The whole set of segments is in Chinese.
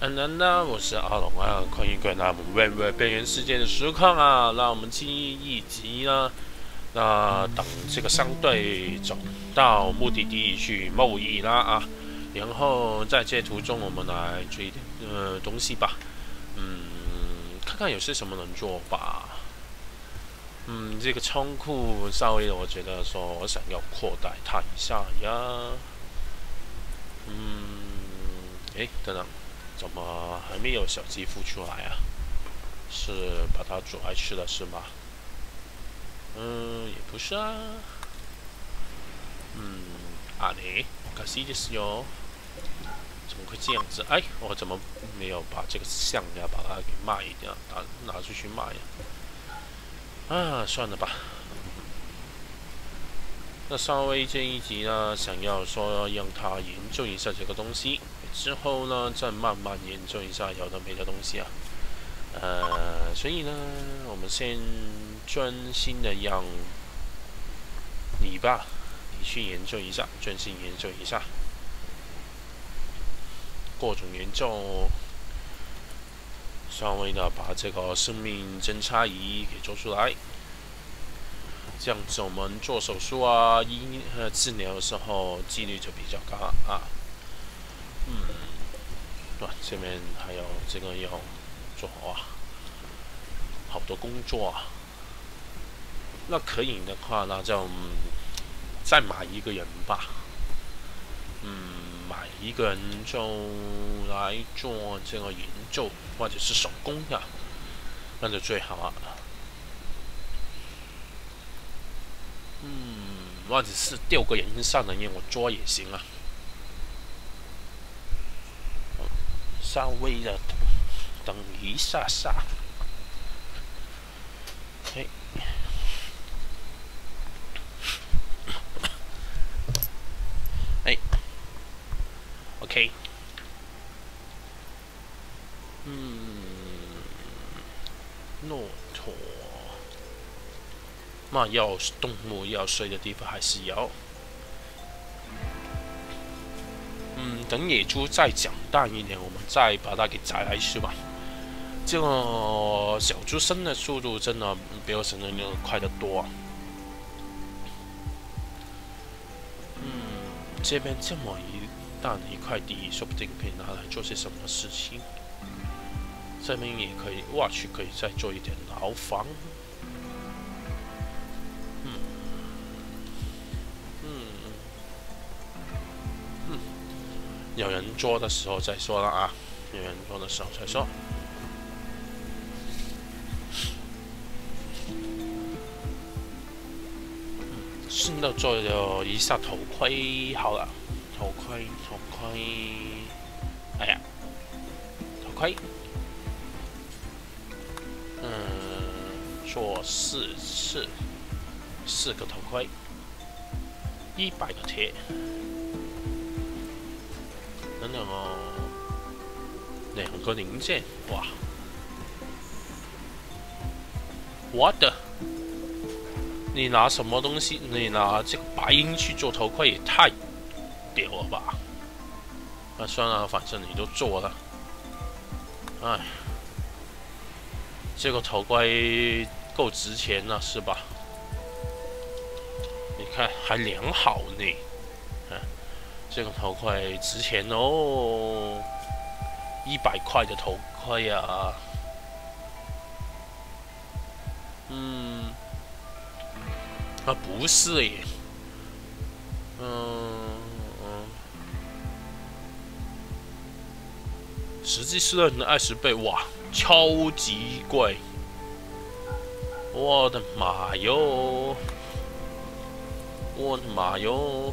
嗯，那那我是阿龙啊，欢迎回来我们微微边缘世界的实况啊。那我们今一集呢，那等这个商队走到目的地去贸易啦啊，然后在这途中我们来追一点呃东西吧。嗯，看看有些什么能做吧。嗯，这个仓库稍微我觉得说我想要扩大它一下呀。嗯，诶，等等。怎么还没有小鸡孵出来啊？是把它煮来吃的是吗？嗯，也不是啊。嗯，啊你，可惜的是哟。怎么会这样子？哎，我怎么没有把这个象牙把它给卖掉，拿拿出去卖呀？啊，算了吧。那稍微这一集呢，想要说让他研究一下这个东西。之后呢，再慢慢研究一下有的没的东西啊。呃，所以呢，我们先专心的让你吧，你去研究一下，专心研究一下，各种研究，稍微的把这个生命侦查仪给做出来，这样子我们做手术啊、医呃治疗的时候几率就比较高啊。嗯，哇，这边还有这个要做好啊，好多工作啊。那可以的话，那就再买一个人吧。嗯，买一个人就来做这个研究或者是手工的，那就最好啊。嗯，或者是调个人上来让我做也行啊。稍微的等一下下，哎，哎，OK，嗯，骆驼，那要动物要睡的地方还是要。嗯，等野猪再长大一点，我们再把它给宰来吃吧。这个小猪生的速度真的比我想象中快得多。嗯，这边这么一大的一块地，说不定可以拿来做些什么事情。这边也可以，我去，可以再做一点牢房。有人做的时候再说了啊，有人做的时候再说。先到做了一下头盔，好了，头盔，头盔，哎呀，头盔，嗯，做四次，四个头盔，一百个铁。等等哦，两个零件，哇！What？你拿什么东西？你拿这个白银去做头盔也太屌了吧！那算了，反正你都做了。哎，这个头盔够值钱了，是吧？你看，还良好呢。这个头盔值钱哦，一百块的头盔呀。嗯，啊不是耶，嗯嗯，实际是二十倍哇，超级贵！我的妈哟，我的妈哟！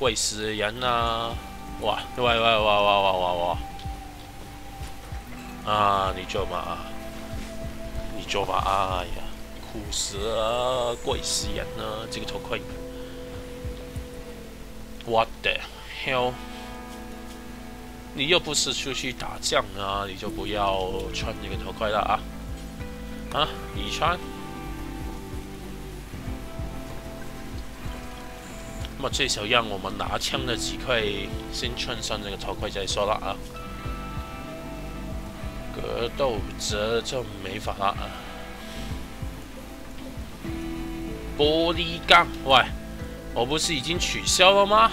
贵死人呐！哇，喂喂喂喂喂喂喂！啊，你做嘛？你做嘛？哎呀，苦死了，贵死人了！这个头盔，What the hell？你又不是出去打仗啊，你就不要穿这个头盔了啊！啊，你穿。那么最少让我们拿枪的几块先穿上这个头盔再说了啊！格斗者就没法了。玻璃钢，喂，我不是已经取消了吗？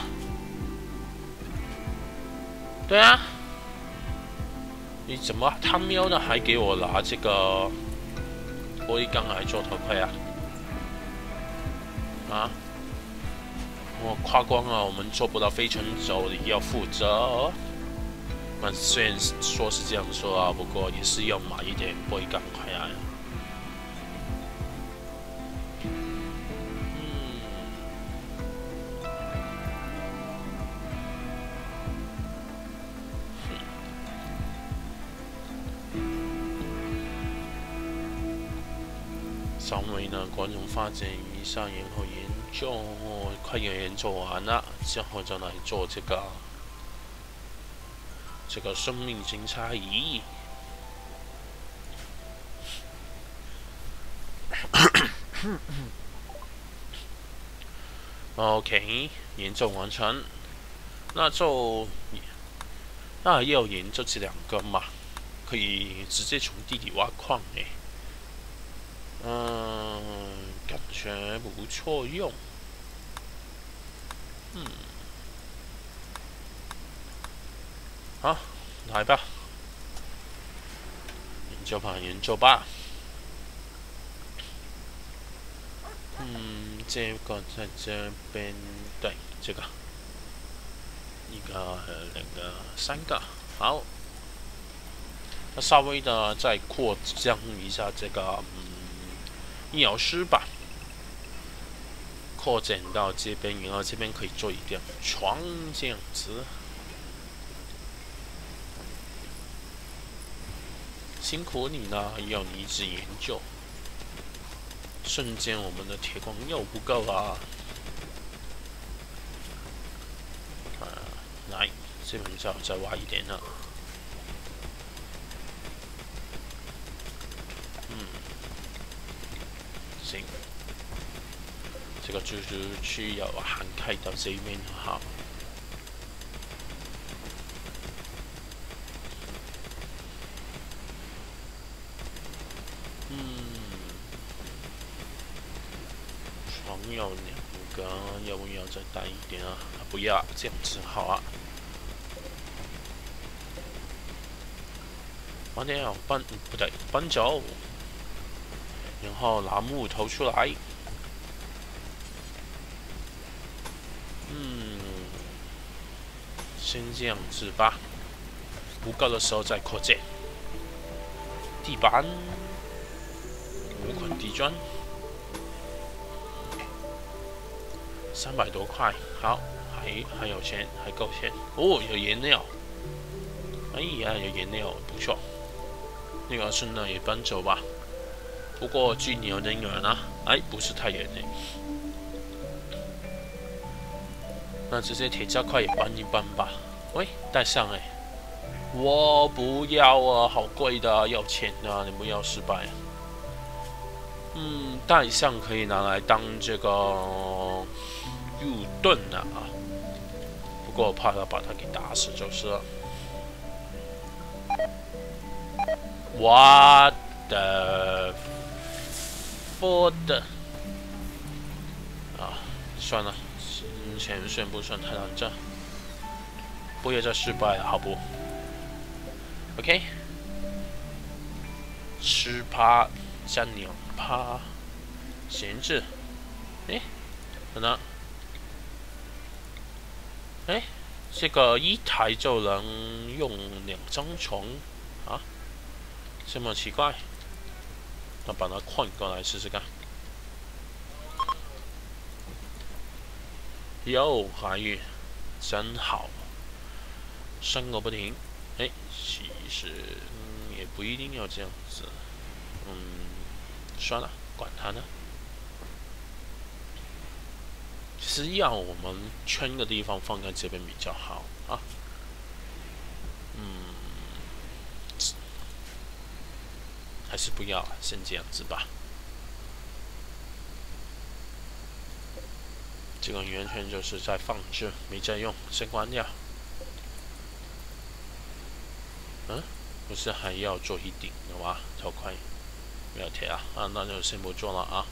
对啊，你怎么他喵的还给我拿这个玻璃钢来做头盔啊？啊？我夸光啊，我们做不到飞尘走，要负责。那虽然说是这样说啊，不过也是要买一点玻璃钢回来。微呢，观众发展一下，然后研究，快要研究完了，之后就来做这个这个生命检查仪。OK，研究完成，那就那要研究这两个嘛，可以直接从地里挖矿诶。嗯，感觉不错用。嗯，好，来吧，研究吧，研究吧。嗯，这个在这边，对，这个一个、两个、三个，好。那稍微的再扩张一下这个。鸟尸吧，扩展到这边，然后这边可以做一点床这样子。辛苦你了，要你一直研究。瞬间，我们的铁矿又不够了。啊，来，这边就要再挖一点了。行，就是需要涵盖到这边哈。嗯，床要两个，要不要再大一点啊？不要，这样子好啊。完了，搬不对，搬走。然后拿木头出来，嗯，先这样子吧，不够的时候再扩建。地板，五捆地砖，三百多块，好，还还有钱，还够钱。哦，有颜料，哎呀，有颜料，不错。那个孙呢也搬走吧。不过距离有点远啊，哎，不是太远呢。那这些铁架块也搬一搬吧。喂，带上哎，我不要啊，好贵的，要钱的，你不要失败。嗯，带上可以拿来当这个肉盾的啊。不过我怕他把他给打死就是了。What the？for 的啊，算了，钱算不算太难挣？不要再失败了，好不？OK，十趴加两趴，闲置。哎，等等，哎，这个一台就能用两张床啊？这么奇怪？那把它换过来试试看。又怀孕，真好，生个不停。哎，其实嗯也不一定要这样子。嗯，算了，管他呢。其实要我们圈个地方放在这边比较好啊。嗯还是不要，先这样子吧。这个圆圈就是在放置，没在用，先关掉。嗯，不是还要做一顶的吗？头盔没有贴啊，啊，那就先不做了啊。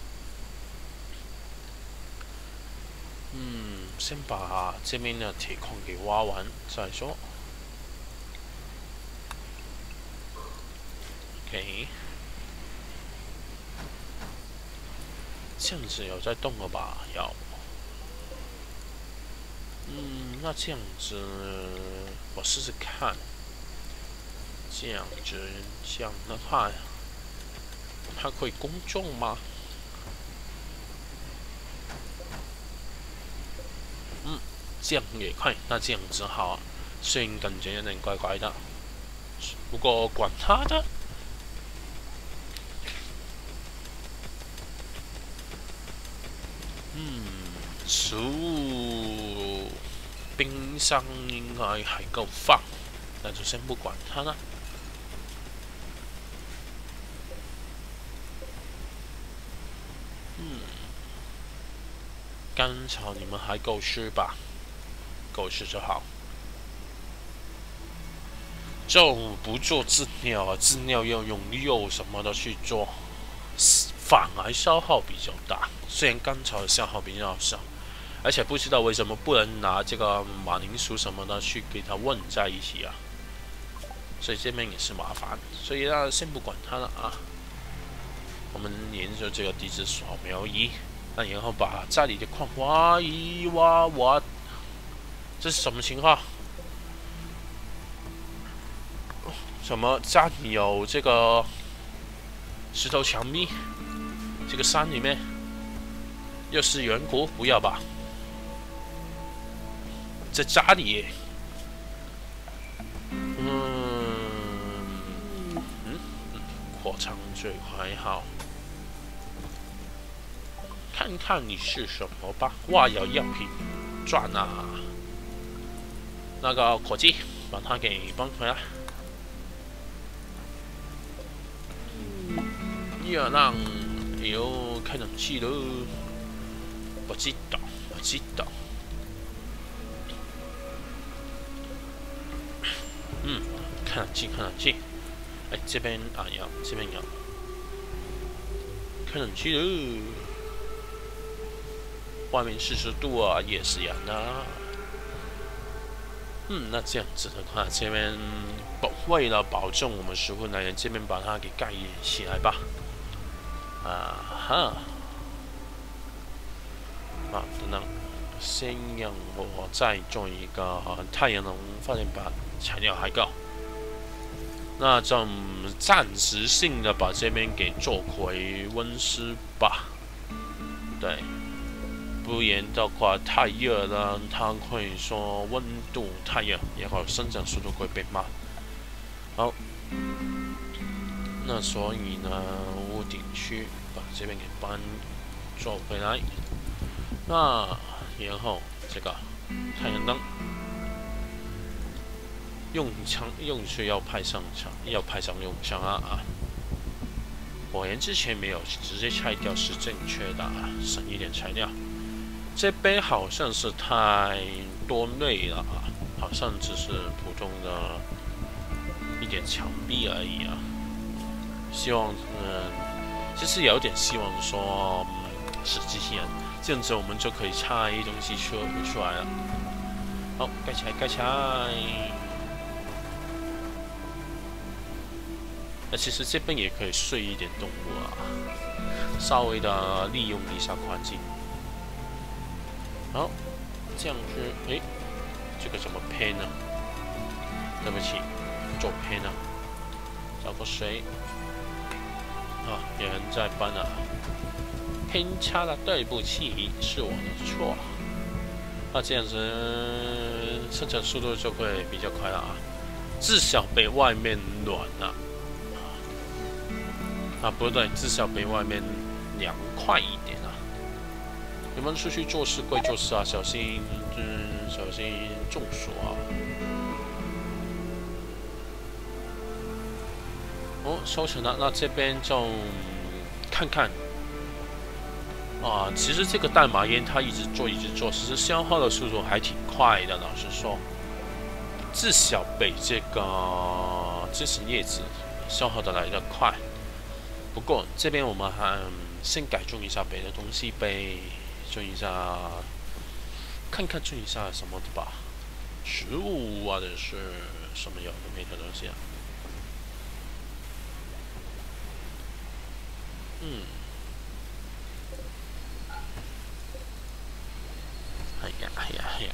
嗯，先把这边的铁矿给挖完再说。OK，这样子有在动了吧？要。嗯，那这样子我试试看。这样子，这样的话，它会公众吗？嗯，这样也快。那这样子好，虽然感觉有点怪怪的，不过管他的。嗯，食物冰箱应该还够放，那就先不管它了。甘草你们还够吃吧？够吃就好。就不做自尿啊，自尿要用釉什么的去做，反而消耗比较大。虽然甘草的消耗比较少，而且不知道为什么不能拿这个马铃薯什么的去给它混在一起啊？所以这边也是麻烦。所以那，先不管它了啊。我们沿着这个地址扫描仪。那然后把这里的矿挖一挖挖，这是什么情况？什么家里有这个石头墙壁？这个山里面又是远古？不要吧？在家里？嗯嗯，火场最还好。看看你是什么吧！哇，有药品赚啊！那个伙计，把它给搬回来。热浪，哎呦，开冷气喽！我知道，我知道。嗯，看冷气，看冷气。哎，这边啊有，这边有。开冷气喽！外面四十度啊，也是一样的。嗯，那这样子的话，这边保为了保证我们食物来源，这边把它给盖起来吧。啊哈！啊，等等，先让我再做一个太阳能发电板，材料还够。那就暂时性的把这边给做回温室吧。对。不然的话太热了，它会说温度太热，然后生长速度会变慢。好，那所以呢，屋顶区把这边给搬做回来。那然后这个太阳能用枪用处要派上场，要派上用场啊啊！果然之前没有直接拆掉是正确的啊，省一点材料。这边好像是太多内了啊，好像只是普通的一点墙壁而已啊。希望嗯，其实有点希望说是机器人，这样子我们就可以拆东西出出来了。好，盖起来，盖起来。那其实这边也可以睡一点动物啊，稍微的利用一下环境。好，这样子，哎，这个怎么配呢？对不起，左配呢？找个谁？啊，有人在搬啊！偏差了，对不起，是我的错。那这样子，生产速度就会比较快了啊！至少比外面暖了。啊，不对，至少比外面凉快一点。你们出去做事归做事啊，小心，嗯，小心中暑啊！哦，收成了，那这边就看看啊。其实这个代码烟它一直做，一直做，其实消耗的速度还挺快的。老实说，至少比这个这些叶子消耗的来的快。不过这边我们还先改种一下别的东西呗，种一下，看看种一下什么的吧，植物或者是什么有的没的东西啊。嗯，哎呀哎呀哎呀！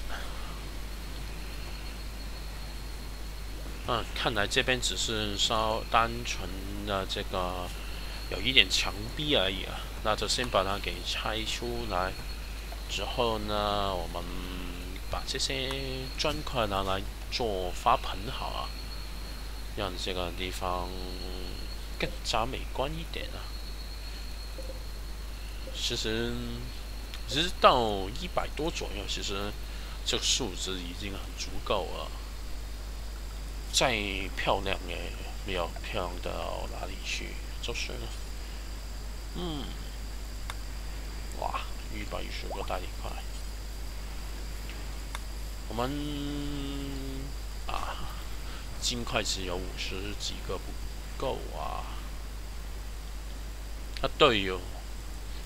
嗯，看来这边只是稍单纯的这个。有一点墙壁而已啊，那就先把它给拆出来。之后呢，我们把这些砖块拿来做花盆好啊，让这个地方更加美观一点啊。其实，其实到一百多左右，其实这个数值已经很足够了。再漂亮也没有漂亮到哪里去，就是了。嗯，哇，一百一十个大块，我们啊，金块只有五十几个不够啊！啊，对哟，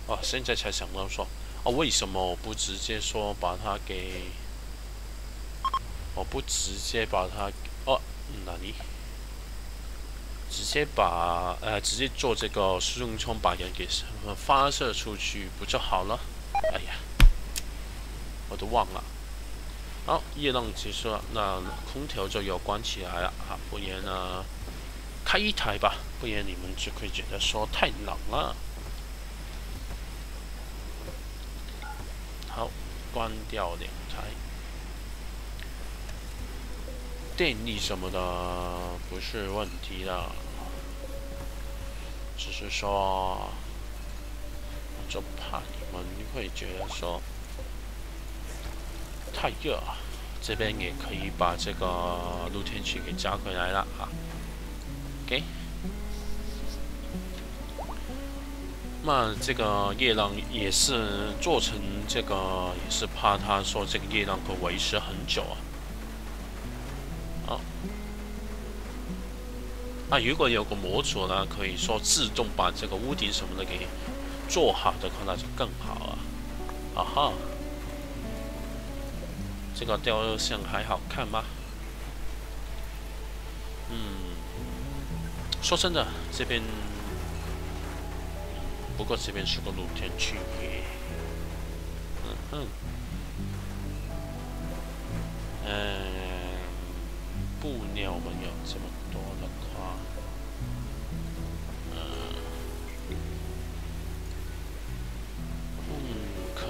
啊，现在才想到说，啊，为什么我不直接说把它给，我不直接把它，哦，哪里？直接把呃，直接做这个输送枪，把人给发射出去不就好了？哎呀，我都忘了。好，夜浪结束了，那空调就要关起来了啊，不然呢，开一台吧，不然你们就会觉得说太冷了。好，关掉两台。电力什么的不是问题的。只是说，就怕你们会觉得说太热，这边也可以把这个露天区给加回来了啊。OK，那这个夜浪也是做成这个，也是怕他说这个夜浪会维持很久啊。那如果有个模组呢，可以说自动把这个屋顶什么的给做好的话，那就更好啊！啊哈，这个雕像还好看吗？嗯，说真的，这边不过这边是个露天区域，嗯哼，嗯，布料没有这么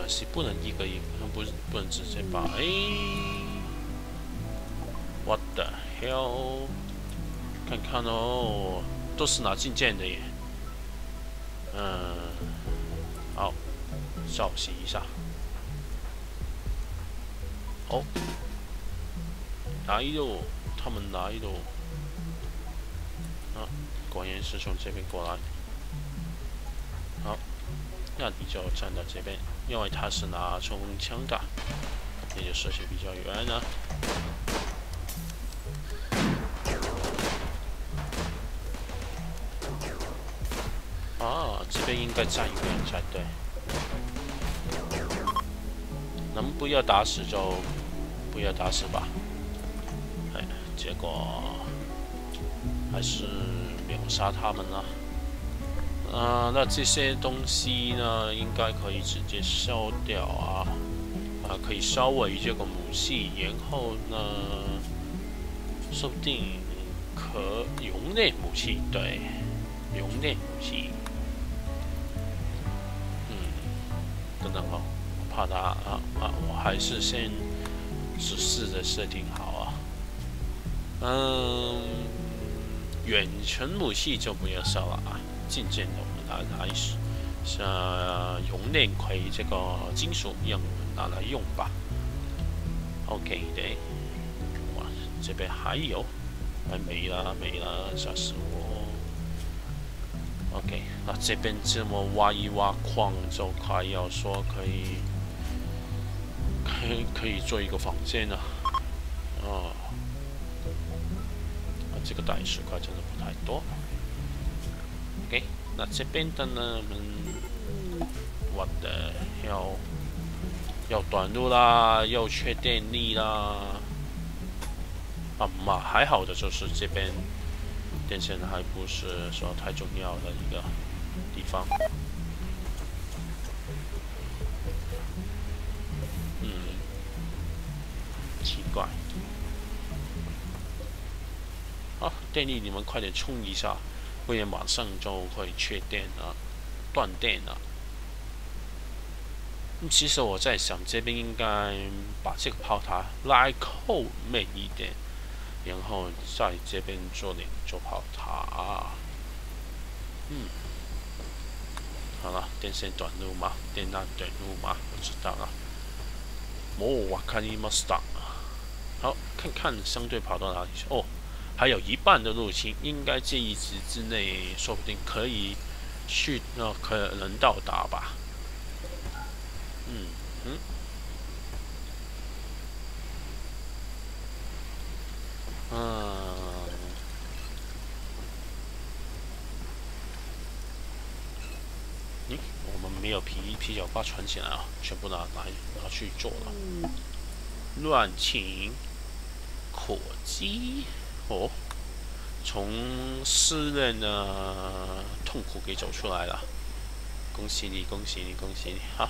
是。不能一个一个，不不能直接把。哎，What the hell？看看哦，都是拿进件的耶。嗯，好，小心一下。哦，来喽，他们来喽。啊，果然是从这边过来。那你就站到这边。因为他是拿冲锋枪的，也就射程比较远呢。啊，这边应该站一个人才对。能不要打死就不要打死吧。哎，结果还是秒杀他们了。啊，那这些东西呢，应该可以直接烧掉啊！啊，可以烧毁这个武器，然后呢，说不定可熔炼武器，对，熔炼武器。嗯，等等哦，我怕它啊啊！我还是先只试着设定好啊。嗯，远程武器就不要烧了啊。渐渐的，来是像熔炼块这个金属一样拿来用吧。OK 的，哇，这边还有，还没了，没了，吓死我。OK，那这边这么挖一挖矿，就快要说可以，可以可以做一个房间了。哦，这个大石块真的那这边的呢，我们我的要要短路啦，要缺电力啦。啊嘛，还好的就是这边电线还不是说太重要的一个地方。嗯，奇怪。好，电力你们快点充一下，不然马上就会缺电了，断电了。其实我在想，这边应该把这个炮塔拉后面一点，然后在这边做点做炮塔。嗯，好了，电线短路吗？电缆短路吗？不知道了。哦，我看你 must stop。好，看看相对跑到哪里去？哦。还有一半的路径，应该这一值之内，说不定可以去，那可能到达吧。嗯嗯。嗯。咦，我们没有皮皮角花存起来啊，全部拿拿拿去做了。乱情可击。哦，从失恋的痛苦给走出来了，恭喜你，恭喜你，恭喜你！好，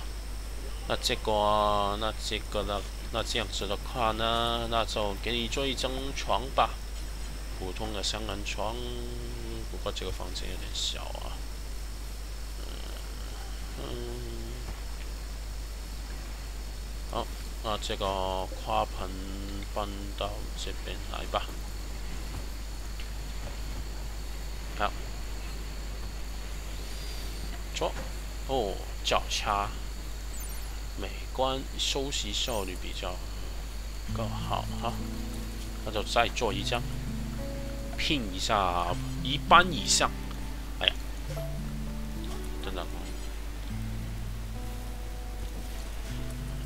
那这个，那这个呢？那这样子的话呢，那就给你做一张床吧，普通的双人床。不过这个房间有点小啊。嗯，好，那这个花盆搬到这边来吧。好，错哦，脚叉，美观，收息效率比较更好哈，那就再做一张，拼一下一般以上，哎呀，等等，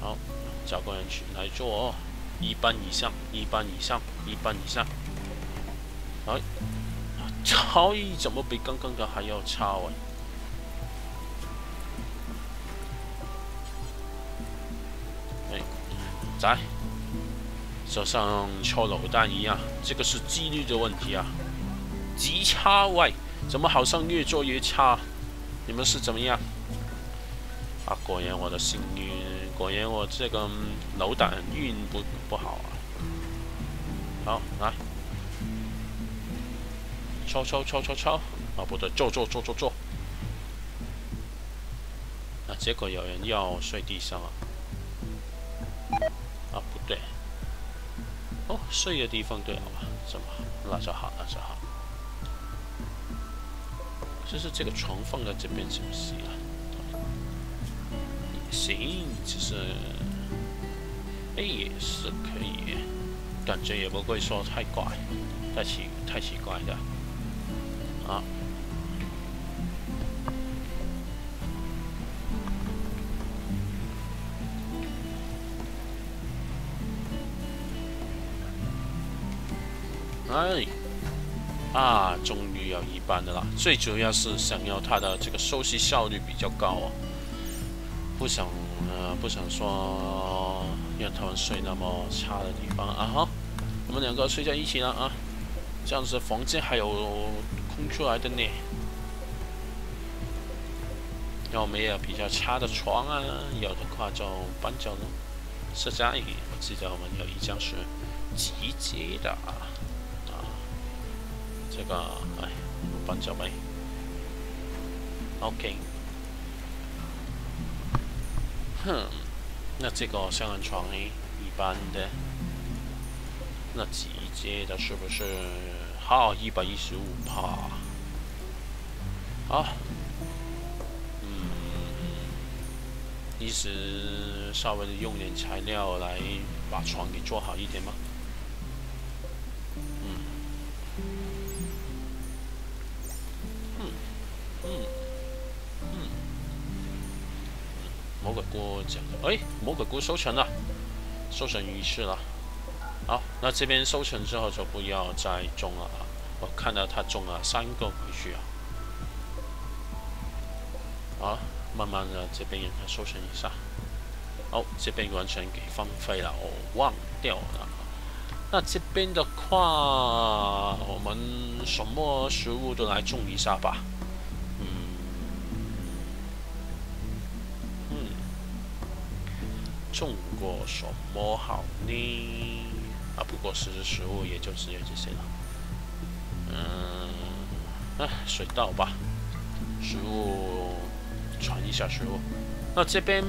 好，找个人去来做哦，一般以上，一般以上，一般以上，哎。超一怎么比刚刚的还要差啊？在就像抽榴弹一样，这个是纪律的问题啊！极差喂，怎么好像越做越差？你们是怎么样？啊，果然我的幸运，果然我这个楼蛋运不不好啊！好，来。抄抄抄抄抄！啊，不对，坐坐坐坐坐。啊，结果有人要睡地上啊。啊，睡的地方对好吧？这么，那就好，那就好。就是这个床放在这边行不行啊？行，其实，哎，也是可以，感觉也不会说太怪，太奇太奇怪的。啊！哎，啊，终于要一半的了。最主要是想要它的这个收息效率比较高哦，不想呃不想说让他们睡那么差的地方啊哈。我们两个睡在一起了啊，这样子房间还有空。出来的呢，有没有比较差的床啊，有的话就搬走了。实在，我记得我们有一张是集结的，啊，这个哎，搬走呗。OK，哼，那这个双人床呢，一般的，那集结的是不是？好，一百一十五帕。好，嗯，意思稍微的用点材料来把床给做好一点吗？魔鬼锅讲，哎，魔鬼菇收成了，收成仪式了。好，那这边收成之后就不要再种了啊。我看到他种了三个回去啊。好，慢慢的这边让它收成一下。好，这边完全给荒废了，我忘掉了。那这边的话，我们什么食物都来种一下吧。种过什么好呢？啊，不过实时食物也就只有这些了。嗯，啊，水稻吧，食物传一下食物。那这边。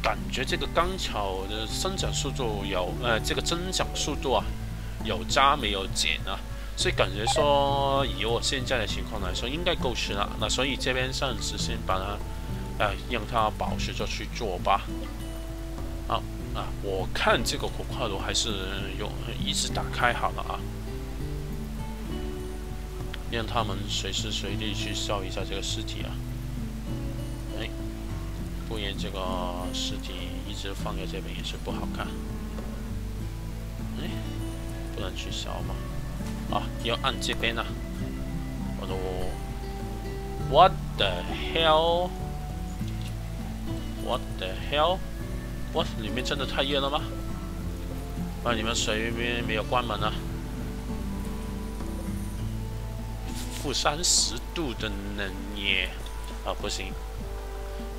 感觉这个甘草的生长速度有，呃，这个增长速度啊，有加没有减啊，所以感觉说以我现在的情况来说，应该够吃了。那所以这边暂时先把它，呃，让它保持着去做吧。啊，我看这个火化炉还是有一直打开好了啊，让他们随时随地去烧一下这个尸体啊。哎不然这个尸体一直放在这边也是不好看。哎，不能取消吗？啊，要按这边啊！我都，What the hell？What the hell？哇，里面真的太热了吗？那，你们水边没有关门啊？负三十度的冷耶！啊，不行。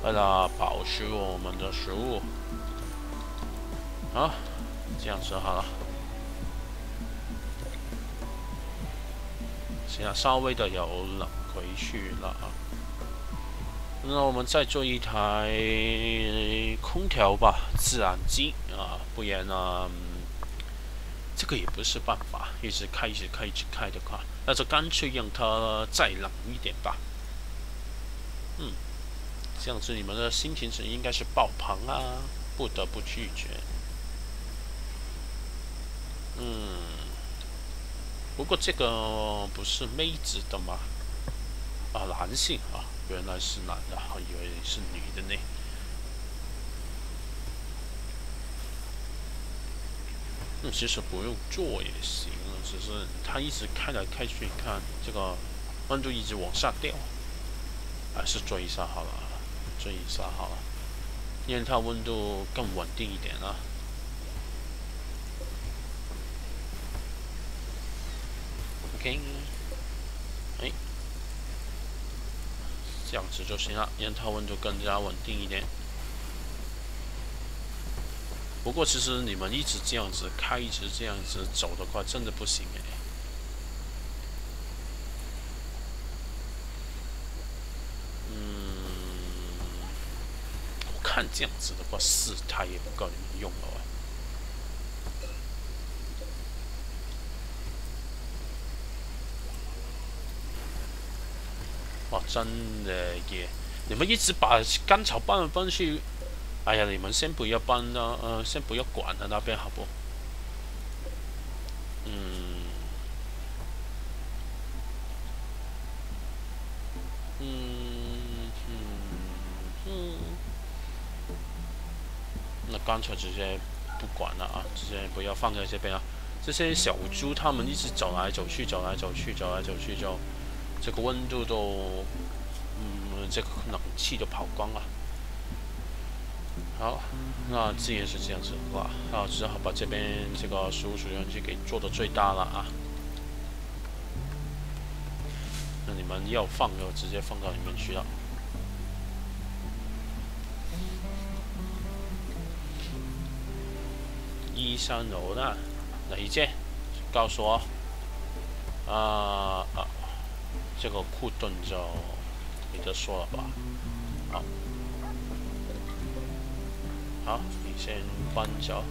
为了保持我们的食物，好，这样子好了。现在稍微的有冷回去了啊。那我们再做一台空调吧，自然机啊，不然呢，这个也不是办法，一直开，一直开，一直开的话，那就干脆让它再冷一点吧。嗯。这样子，你们的心情是应该是爆棚啊，不得不拒绝。嗯，不过这个不是妹子的吗？啊，男性啊，原来是男的，还以为是女的呢。嗯，其实不用做也行，只是它一直开来开去，看这个温度一直往下掉，还是做一下好了。追一下好了，让它温度更稳定一点啊。OK，哎，这样子就行了，让它温度更加稳定一点。不过其实你们一直这样子开，一直这样子走的话，真的不行哎。看这样子的话，四台也不够你们用了。哇，真的耶！你们一直把甘草搬来搬去，哎呀，你们先不要搬了，呃，先不要管了，那边好不？嗯，嗯嗯。那干脆直接不管了啊！直接不要放在这边啊！这些小猪它们一直走来走去，走来走去，走来走去，就这个温度都，嗯，这个冷气都跑光了。好，那既然是这样子的话，那只好把这边这个食物储存器给做到最大了啊！那你们要放就直接放到里面去了。一三楼的哪一件？告诉我。啊啊，这个库顿就没得说了吧？好，好，你先搬走，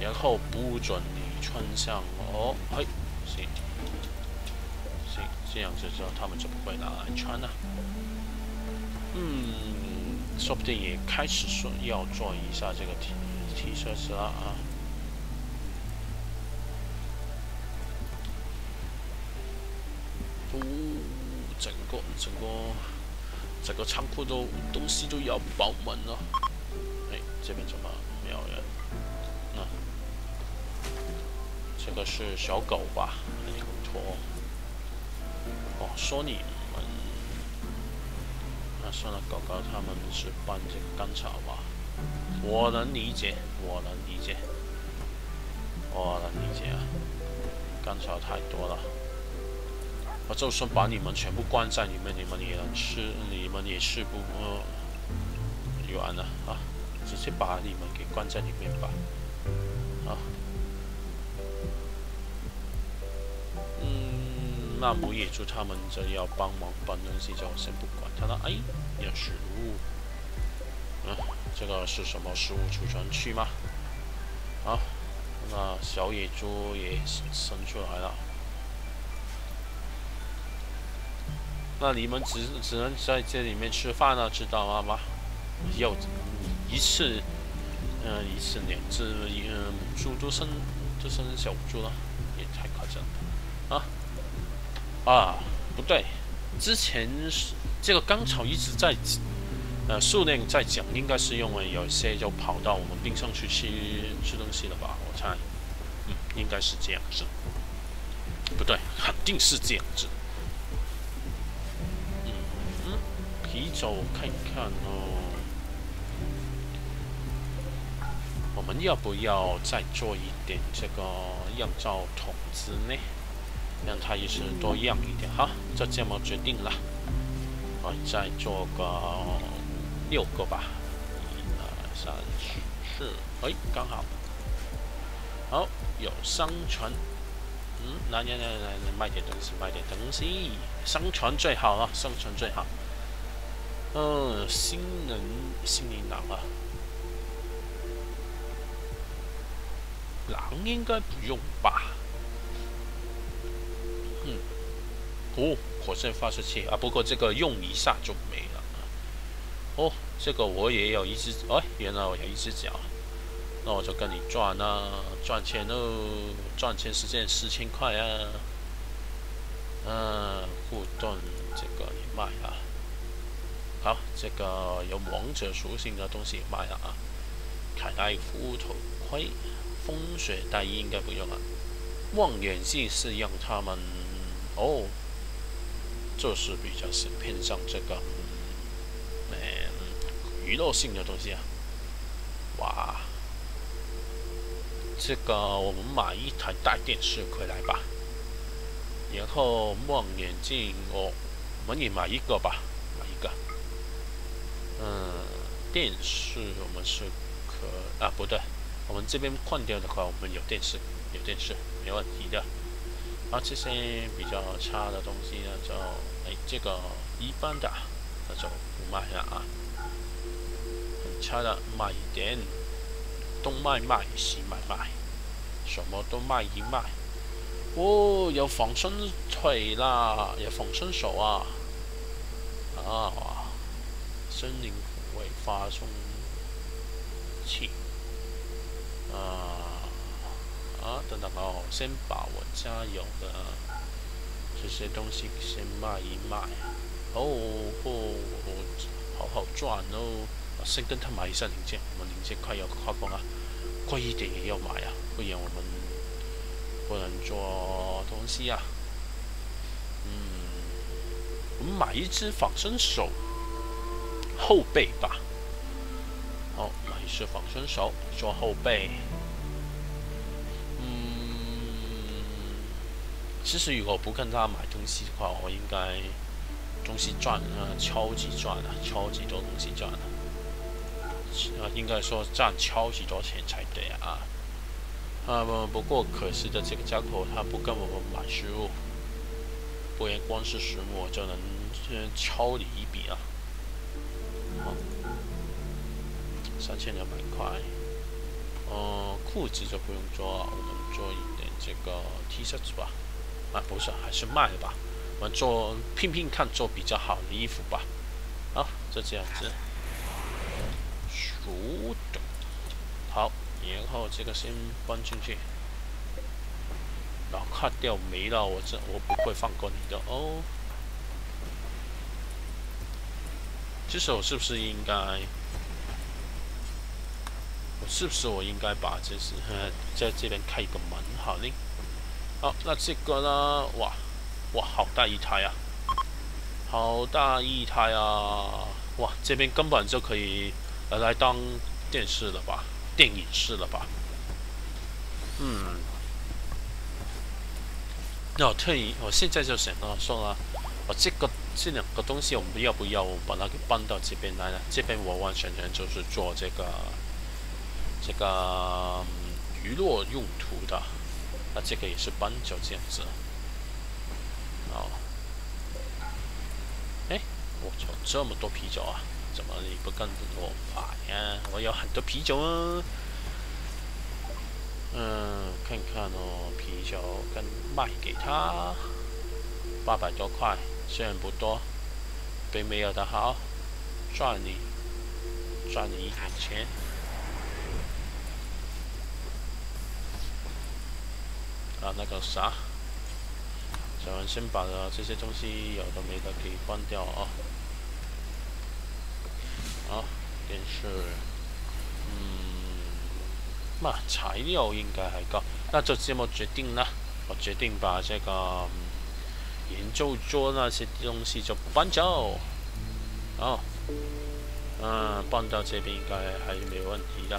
然后不准你穿上哦。嘿，行，行，这样子之后他们就不会拿来穿了。嗯，说不定也开始说要做一下这个 T T 恤子了啊。整个整个整个仓库都东西都要爆满了。哎，这边怎么没有人？那这个是小狗吧？哎，托。哦，说你们，那算了，搞搞他们是搬这个干草吧。我能理解，我能理解，我能理解啊！干草太多了，我就算把你们全部关在里面，你们也能吃，你们也吃不完了啊！直接把你们给关在里面吧，啊！嗯，那母野猪他们这要帮忙搬东西，就先不管他了。哎，有食物，嗯。这个是什么食物储存区吗？啊，那小野猪也生出来了。那你们只只能在这里面吃饭了，知道了吗？要一次，嗯，一次两只，嗯，母猪都生都生小猪了，也太夸张了。啊啊，不对，之前是这个钢草一直在。呃，数量在讲，应该是因为有些就跑到我们冰上去吃吃东西了吧？我猜，嗯，应该是这样子。不对，肯定是这样子。走看一看哦。我们要不要再做一点这个样造筒子呢？让它也是多样一点。好，就这么决定了。我再做个。六个吧，一、二、三、四，哎，刚好。好，有商船。嗯，来来来来来，卖点东西，卖点东西。商船最好啊，商船最好。嗯，新人新人狼啊。狼应该不用吧？嗯。哦，火箭发射器啊，不过这个用一下就没了。哦，这个我也有一只，哎，原来我有一只脚，那我就跟你赚啊，赚钱喽，赚钱时间四千块啊，嗯，护盾这个也卖了，好，这个有王者属性的东西也卖了啊，凯莱夫头盔，风雪大衣应该不用了，望远镜是让他们，哦，这是比较是偏向这个。嗯娱乐性的东西啊，哇！这个我们买一台大电视回来吧，然后望远镜我我们也买一个吧，嗯，电视我们是可啊不对，我们这边换掉的话，我们有电视，有电视没问题的。啊，这些比较差的东西呢，就哎这个一般的，那就不卖了啊。差的卖一点，东卖卖西卖卖，什么都卖一卖。哦，有防身腿啦，有防身手啊！啊，森林抚慰发送器。啊啊，等等哦，先把我家有的这些东西先卖一卖。哦哦，好好赚哦！先跟他买一下零件，我们零件快要花光了，贵一点也要买啊，不然我们不能做东西啊。嗯，我们买一只仿生手后背吧。好，买一只仿生手做后背。嗯，其实如果不跟他买东西的话，我应该东西赚啊，超级赚啊，超级多东西赚啊。啊，应该说赚超级多钱才对啊！啊不，不过可惜的这个家伙他不跟我们买食物，不然光是食物就能超你一笔啊！好，三千两百块。哦，裤子就不用做，我们做一点这个 T 恤吧。啊，不是，还是卖吧。我们做拼拼看，做比较好的衣服吧。好，就这样子。不懂，好，然后这个先搬进去，然后卡掉没了，我这我不会放过你的哦。这时候是不是应该，我是不是我应该把这是 在这边开一个门好呢？好，那这个呢？哇，哇，好大一台啊！好大一台啊！哇，这边根本就可以拿来当电视了吧？电影室了吧？嗯。那我特意，我现在就想到说了，我这个这两个东西，我们要不要把它给搬到这边来呢？这边完完全全就是做这个这个娱乐用途的。那这个也是搬就这样子。哦，哎，我操，这么多啤酒啊！怎么你不跟我买呀？我有很多啤酒啊。嗯，看看哦，啤酒跟卖给他，八百多块，虽然不多，并没有的好，赚你，赚你一点钱。啊，那个啥，咱们先把这些东西有的没的给关掉啊。好，电视，嗯，嘛材料应该还够，那就这么决定了。我决定把这个研究桌那些东西就搬走。哦，嗯，搬到这边应该还是没问题的。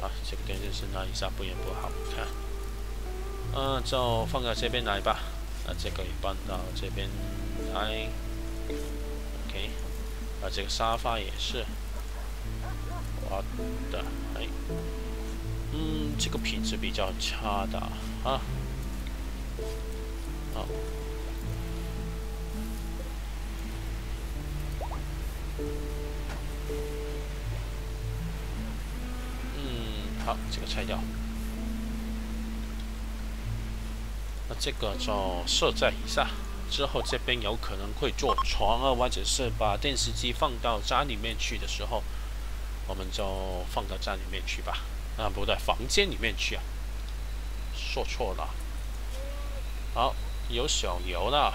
啊，这个电视是那一下不也不好看。嗯，就放到这边来吧。那这个也搬到这边来。OK，啊，这个沙发也是。我的，哎，嗯，这个品质比较差的啊。好。好，这个拆掉。那这个就设在以下，之后这边有可能会做床啊，或者是把电视机放到家里面去的时候，我们就放到家里面去吧。啊，不对，房间里面去啊，说错了。好，有小牛了。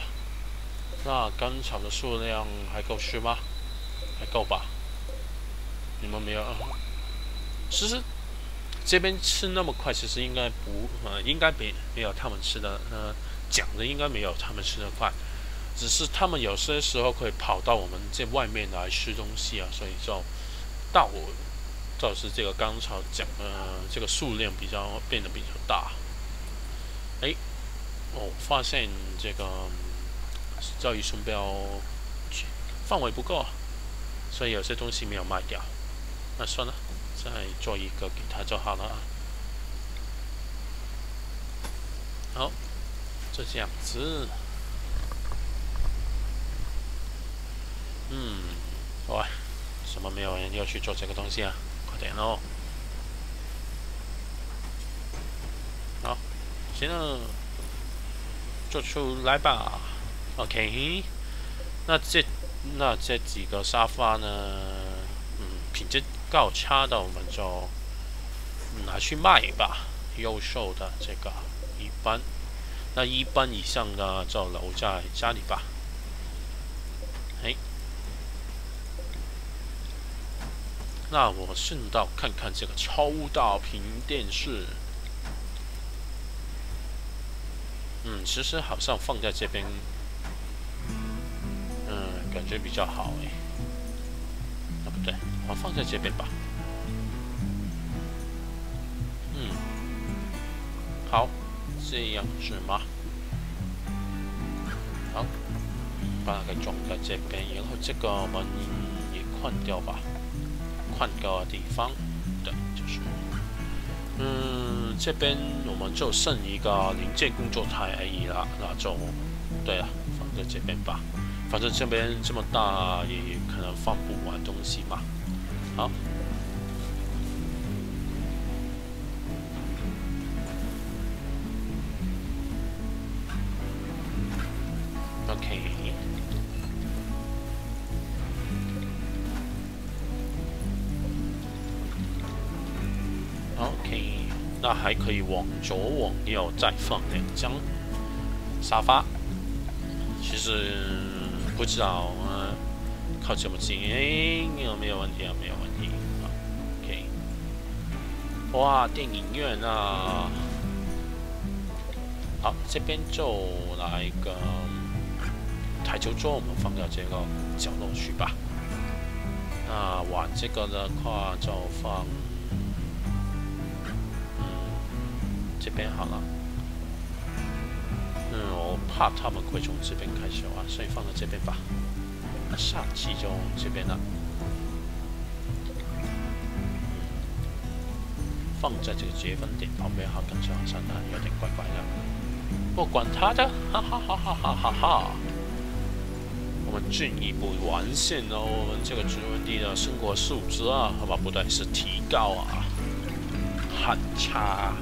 那干草的数量还够吃吗？还够吧？你们没有？其实。这边吃那么快，其实应该不，呃，应该没没有他们吃的，呃，讲的应该没有他们吃的快，只是他们有些时候会跑到我们这外面来吃东西啊，所以就到我，就是这个刚才讲，呃，这个数量比较变得比较大。哎，我发现这个教育胸标范围不够，所以有些东西没有卖掉，那算了。再做一个给他就好了啊。好，就这样子。嗯，喂，什么没有人要去做这个东西啊？快点哦！好，行了，做出来吧。OK，那这那这几个沙发呢？嗯，品质。够差的我们就拿去卖吧。优秀的这个一般，那一般以上的就留在家里吧。哎，那我顺道看看这个超大屏电视。嗯，其实好像放在这边，嗯，感觉比较好哎。放在这边吧。嗯，好，这样子吗？好，把它给装在这边，然后这个我们也换掉吧。换个地方，对，就是。嗯，这边我们就剩一个零件工作台而已了，那就对了，放在这边吧。反正这边这么大，也可能放不完东西嘛。好，OK，OK，那还可以往左往右再放两张沙发。其实不知道啊。靠这么近，哎，没有问题啊？没有问题啊。OK。哇，电影院啊！好，这边就来个台球桌，我们放到这个角落去吧。那玩这个的话，就放嗯这边好了。嗯，我怕他们会从这边开始玩，所以放在这边吧。那下期就这边了。放在这个结分点旁边，好，感觉好像有点怪怪的。不管他的，哈哈哈哈哈哈哈！我们进一步完善了我们这个殖民地的生活素质啊，好吧，不对，是提高啊，很差。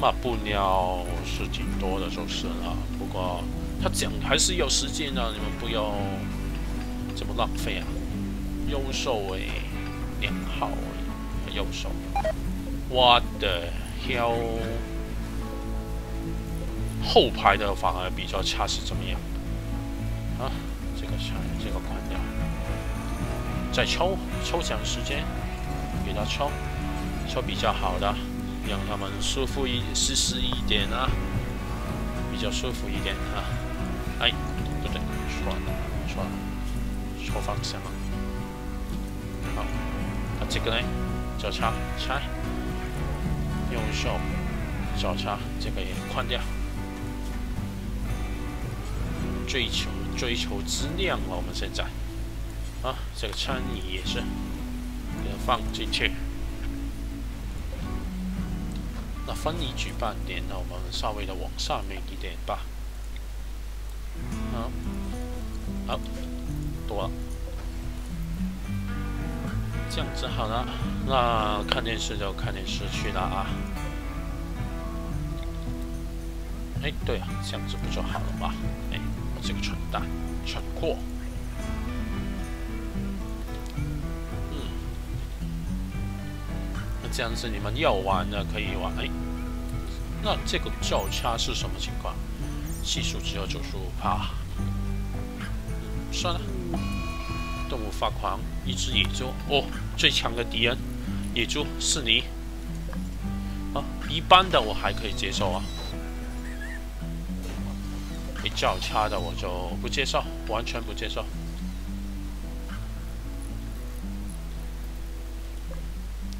那布料是挺多的，就是了。不过他讲还是有时间的，你们不要怎么浪费啊。优秀诶，良好诶，优秀。我的 hell！后排的反而比较差，是怎么样？啊，这个拆，这个关掉。再抽抽奖时间，给他抽，抽比较好的，让他们舒服一试试一点啊，比较舒服一点啊。哎，不对，错了，错了，错方向了。好，那这个呢？交叉拆。用手交叉，这个也换掉。追求追求质量了，我们现在啊，这个餐椅也是给它放进去。那分离举办点，那我们稍微的往上面一点吧。子好了，那看电视就看电视去了啊。哎，对啊，这样子不就好了吗？哎，我这个蠢蛋，蠢货。嗯，那这样子你们要玩的可以玩。哎，那这个交叉是什么情况？系数只有九十五帕。算了。发狂，一只野猪哦，最强的敌人，野猪是你啊！一般的我还可以接受啊，你较差的我就不接受，完全不接受。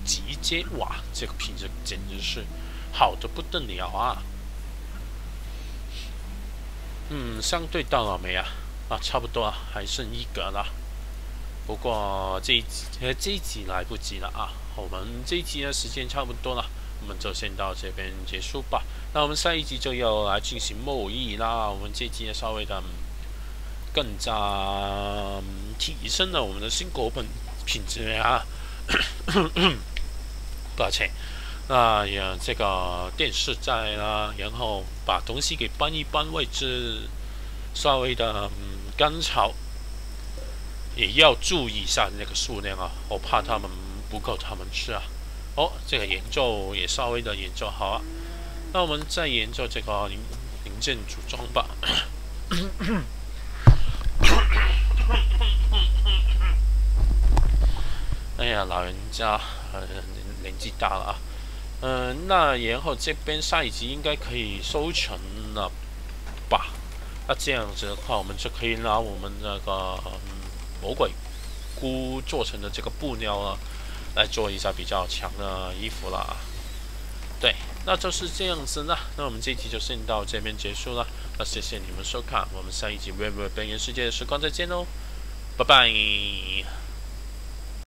直接哇，这个品质简直是好的不得了啊！嗯，相对到了没啊？啊，差不多啊，还剩一格了。不过这一呃这一集来不及了啊，我们这一集的时间差不多了，我们就先到这边结束吧。那我们下一集就要来进行贸易啦。我们这一集稍微的更加提升了我们的新果本品质啊。抱歉，那也这个电视在啦，然后把东西给搬一搬位置，稍微的嗯干草。也要注意一下那个数量啊，我怕他们不够他们吃啊。哦，这个研究也稍微的研究好啊。那我们再研究这个零零件组装吧。哎呀，老人家年纪大了啊。嗯，那然后这边下一集应该可以收成了吧？那这样子的话，我们就可以拿我们那个。魔鬼菇做成的这个布料呢，来做一下比较强的衣服了啊。对，那就是这样子了。那我们这一集就先到这边结束了。那谢谢你们收看，我们下一集《微微边缘世界的时光》再见喽，拜拜。